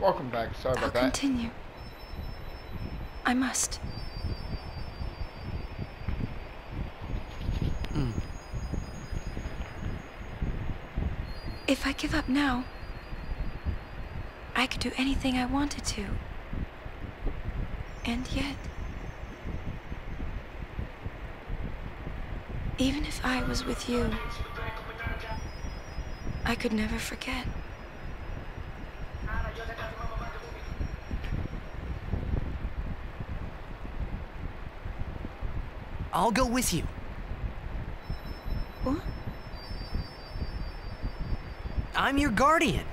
Welcome back. Sorry I'll about that. continue. I must. If I give up now, I could do anything I wanted to. And yet, even if I was with you, I could never forget. I'll go with you. What? I'm your guardian.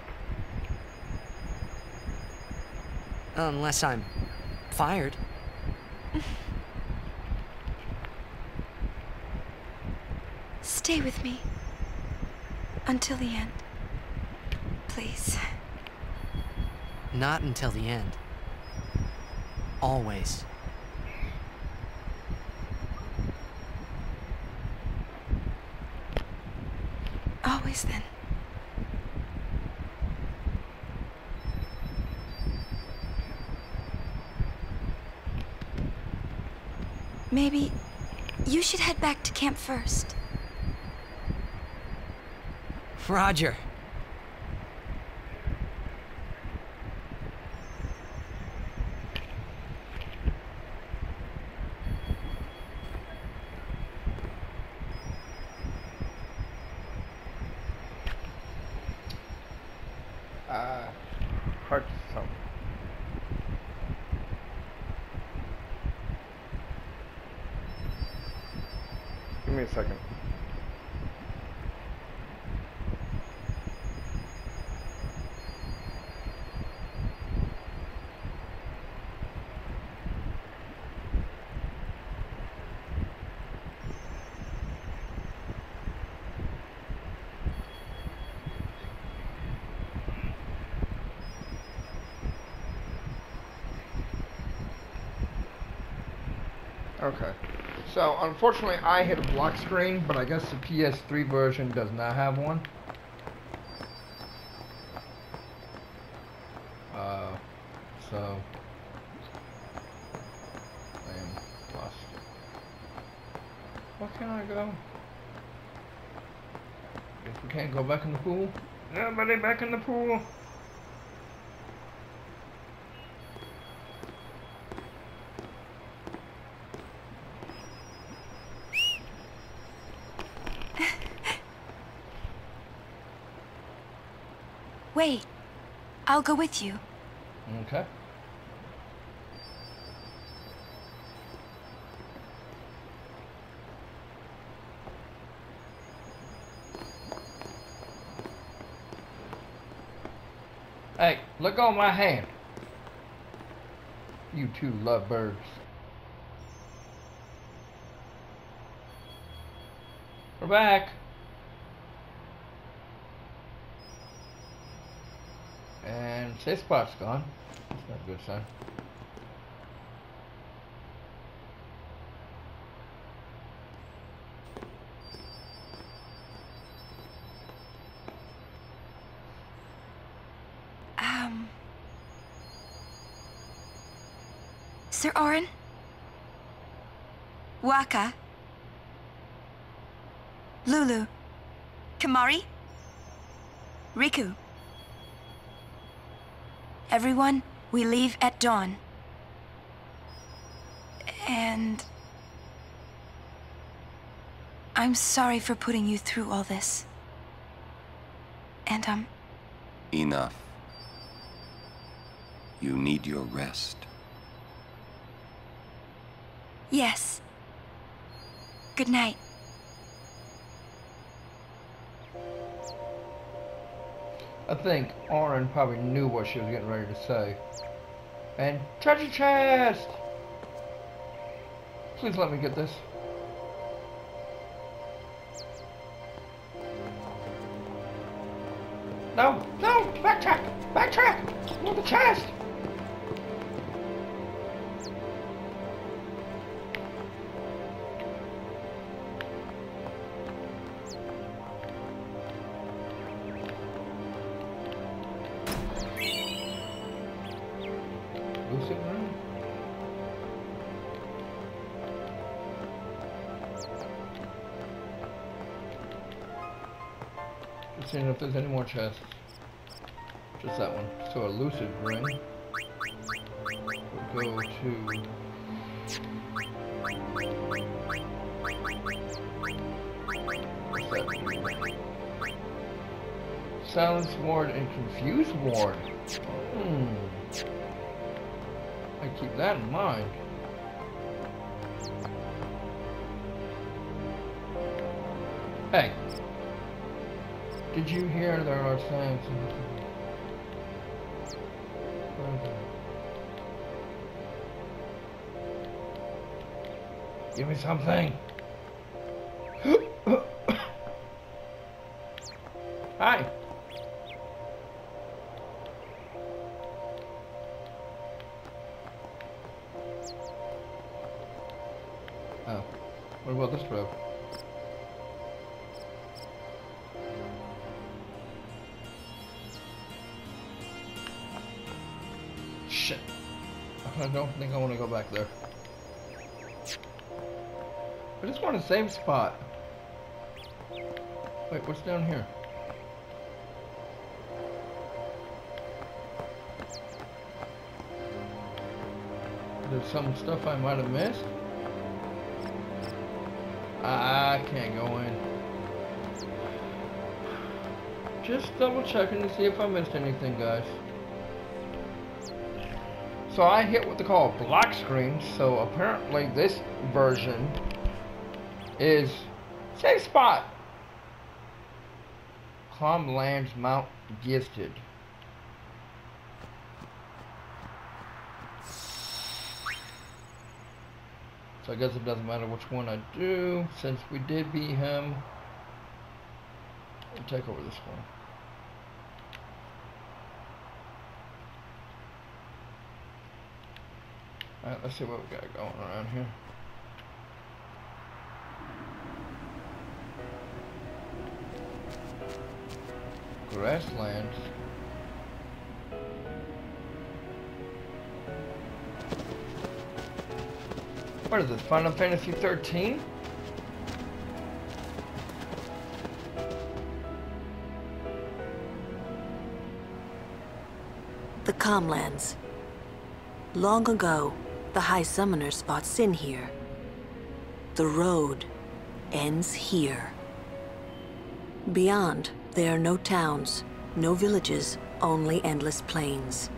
Unless I'm fired. Stay with me. Until the end. Please. Not until the end. Always. Always then. Maybe you should head back to camp first. Roger. Uh, hard to tell. Give me a second. Okay. So, unfortunately, I hit a block screen, but I guess the PS3 version does not have one. Uh, so... I am lost. Where can I go? Guess we can't go back in the pool? Nobody back in the pool! Wait. I'll go with you. Okay. Hey, look on my hand. You two lovebirds. We're back. And safe spot's gone. That's not a good sign. Um. Sir Auron? Wakka? Lulu? Kimahri? Rikku? Everyone, we leave at dawn. And... I'm sorry for putting you through all this. And, um, Enough. You need your rest. yes. Good night. I think Auron probably knew what she was getting ready to say. And treasure chest! Please let me get this. No, no, backtrack, backtrack! Want the chest! Just seeing if there's any more chests. Just that one. So a lucid ring. We'll go to Silence ward and confuse ward. Hmm. I keep that in mind. Hey. Did you hear there are saying Give me something. Hi. Oh. What about this rope? I don't think I want to go back there. I just want the same spot. Wait, what's down here? There's some stuff I might have missed. I can't go in. Just double checking to see if I missed anything, guys. So I hit what they call a black screen, so apparently this version is safe spot. Calm Lands Mount Gifted. So I guess it doesn't matter which one I do, since we did beat him. I'll take over this one. Alright, let's see what we got going around here. Grasslands. What is this, Final Fantasy 13? The Calmlands. Long ago, the High Summoner spots in here. The road ends here. Beyond, there are no towns, no villages, only endless plains.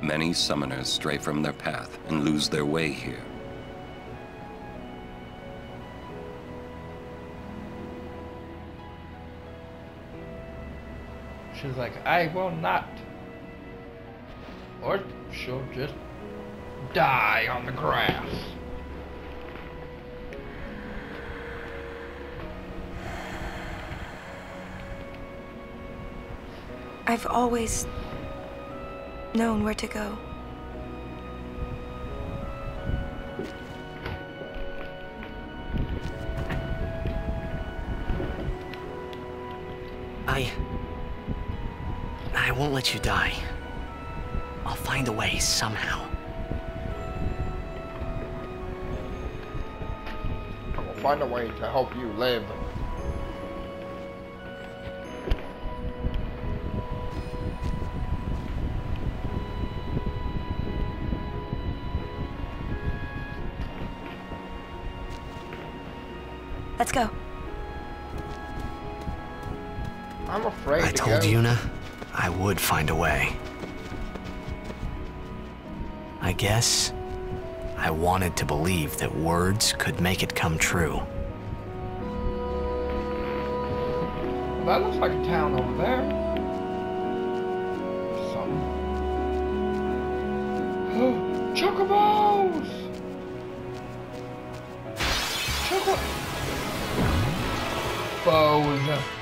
Many summoners stray from their path and lose their way here. She's like, I will not. Or she'll just die on the grass. I've always known where to go. I... I won't let you die. I'll find a way somehow. Find a way to help you live. Let's go. I'm afraid I to told go. Yuna I would find a way. I guess I wanted to believe that words could make it come true. That looks like a town over there. Something. Chocobos! Choco... Bows.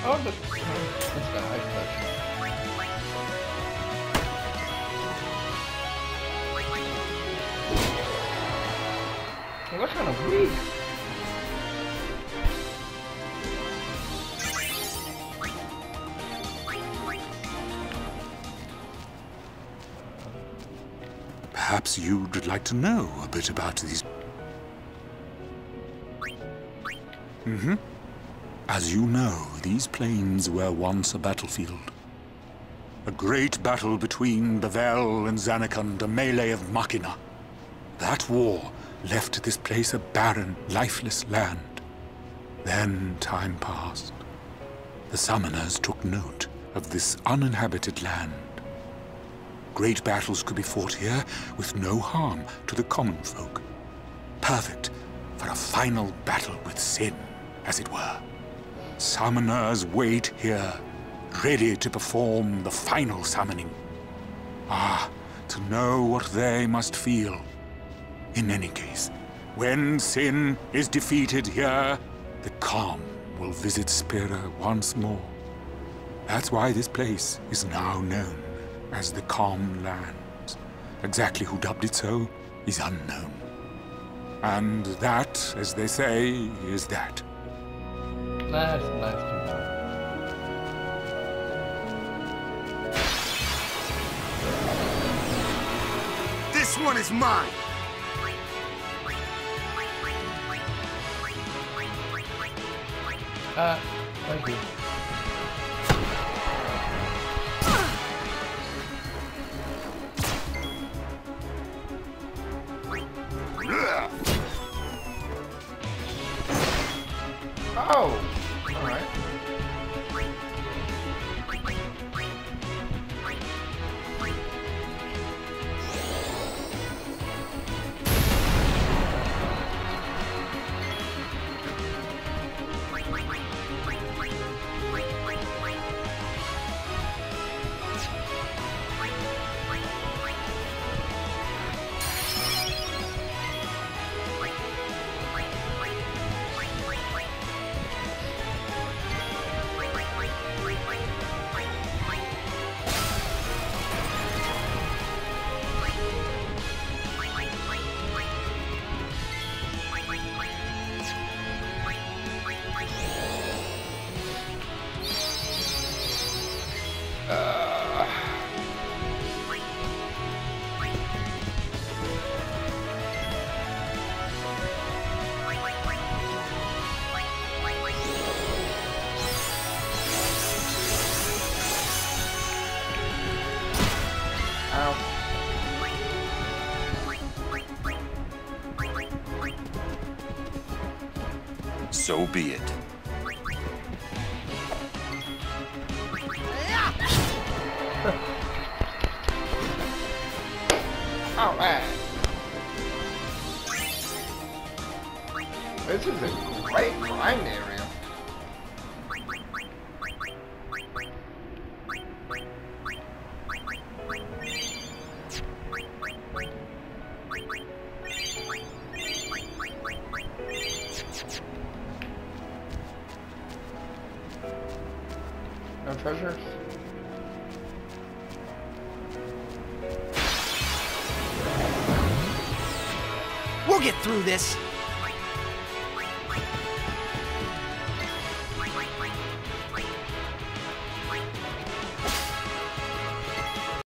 Found it. This guy, but... Well, that's kind of weak. Perhaps you'd like to know a bit about these. Mm-hmm. As you know, these plains were once a battlefield. A great battle between Bevelle and Zanarkand, a melee of Machina. That war left this place a barren, lifeless land. Then time passed. The summoners took note of this uninhabited land. Great battles could be fought here with no harm to the common folk. Perfect for a final battle with sin, as it were. Summoners wait here, ready to perform the final summoning. Ah, to know what they must feel. In any case, when sin is defeated here, the calm will visit Spira once more. That's why this place is now known as the Calm Lands. Exactly who dubbed it so is unknown. And that, as they say, is that. Nice know. This one is mine! Uh, thank you. Oh! So be it. Alright. This is a great grind area. Treasures? We'll get through this.